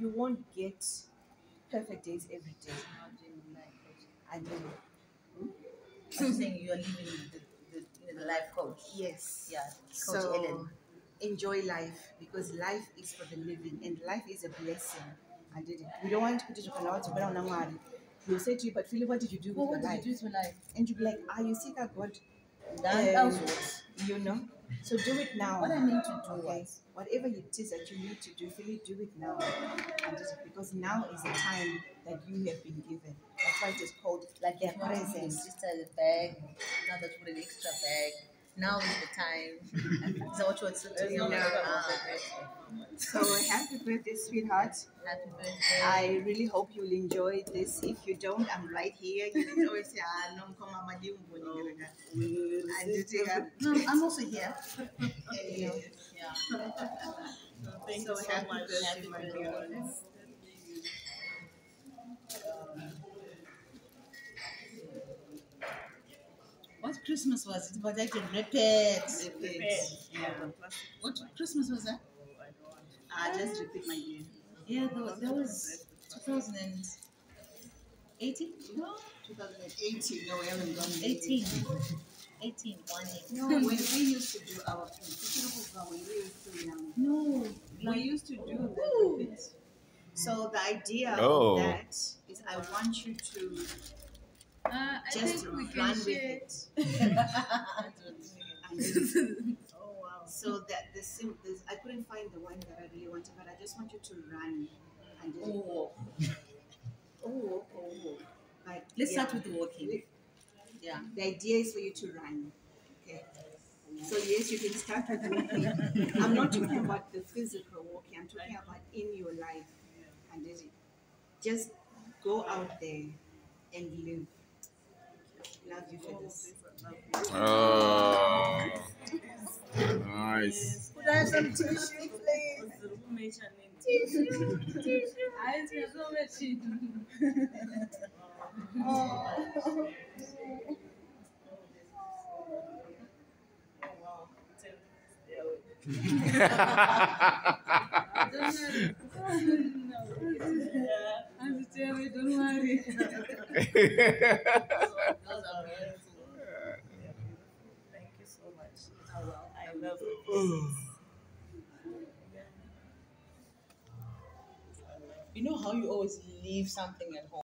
you won't get perfect days every day. I know. Hmm? I'm saying you are living the, the, you know, the life coach. Yes. Yeah, Coach So Ellen. enjoy life because life is for the living and life is a blessing. I did it. We don't want to kana watu bana unangwali. He'll say to you, but Phyllis, what did you do Well, with what your did you life? do to life? And you'll be like, are you sick of God? Um, elsewhere. You know? So do it now. What I mean to do Okay. was, Whatever it is that you need to do, really do it now. And just because now is the time that you have been given. That's why it is called like the if you want your present. sister bag, now that you put an extra bag, now is the time. is that what you want to tell No. me? So happy birthday, sweetheart. happy birthday. I really hope you'll enjoy this. If you don't, I'm right here. You can always say, ah, no, come on, my dear, I'm going to I did it. no, I'm also here. Yeah. Yeah. Thank So you so happy much. birthday, Happy my dear. Christmas was it? Was that a repeat? Yeah. What Christmas was that? I ah, just repeat my dear. Yeah, that was, that was 2018? No, 2018. No, we haven't gone. 18. 18, one eight. No, when we used to do our thing, when we used to young. No. We used to do the repeats. So the idea Oh. of that is I want you to I just think we can run with it. Oh wow. so that the sim, this, I couldn't find the one that I really wanted, but I just want you to run and just Oh. oh, oh, oh. But Let's yeah, start with the walking. Yeah. the idea is for you to run. Okay. So yes, you can start with walking. I'm not talking about the physical walking. I'm talking about in your life, and just- just go out there and live. Love you for this. Oh, nice. Could I have some tissue, please? Don't worry. Those are beautiful. Thank you so much. I love it. You know how you always leave something at home?